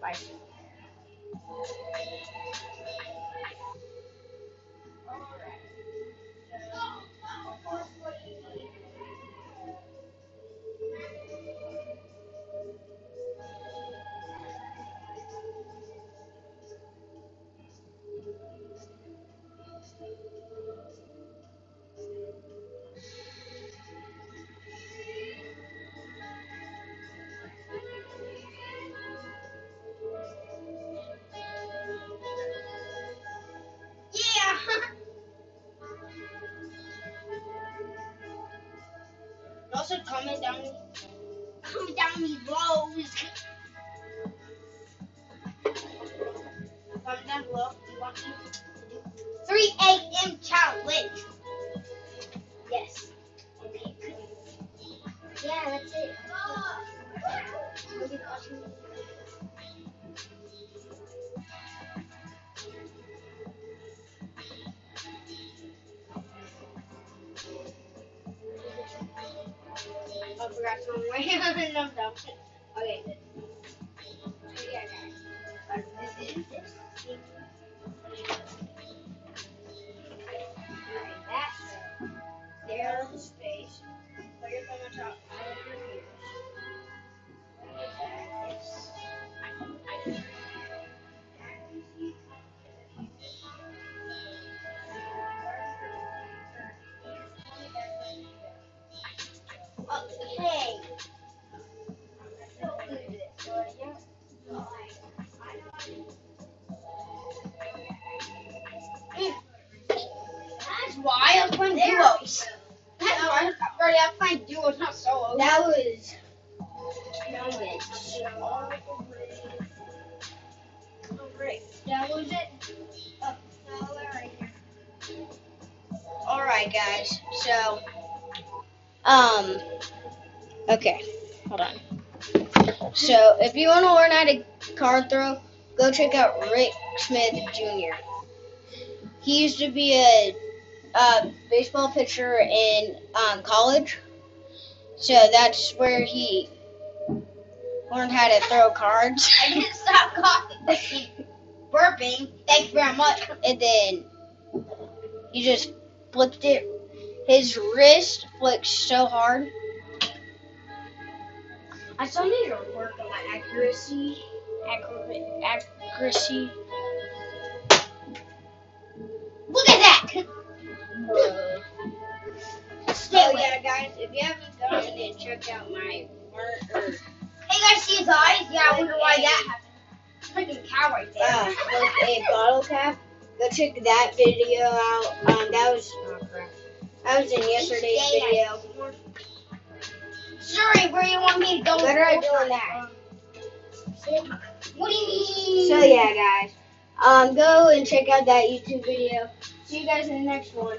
Bye. All right. Also, comment down, comment down below. Comment down below. if You want me to do 3 a.m. challenge. Yes. Okay. Yeah, that's it. We'll be I forgot to. Okay. So, yeah. Uh, This is this. Alright, that's there space. Put your thumb on top Why I'm playing duos. That's why Already I'm playing duos, not solos. That was. Oh. That was it. Oh, right. Alright, guys. So. Um. Okay. Hold on. So, if you want to learn how to card throw, go check out Rick Smith Jr. He used to be a, uh baseball pitcher in um, college. So that's where he learned how to throw cards. I didn't stop coughing. Burping. Thank you very much. and then he just flipped it. His wrist flicked so hard. I still need to work on my accuracy. Accurate, accuracy. Look at that! Oh yeah, guys, if you haven't gone and checked out my work or Hey guys, see his eyes? Yeah, I wonder why that happened. Freaking cow right there. uh, like a bottle cap, go check that video out. Um, that was oh crap. That was in yesterday's I video. Sorry, where you want me to go? What are I doing that? What do you mean? So yeah, guys, um, go and check out that YouTube video. See you guys in the next one.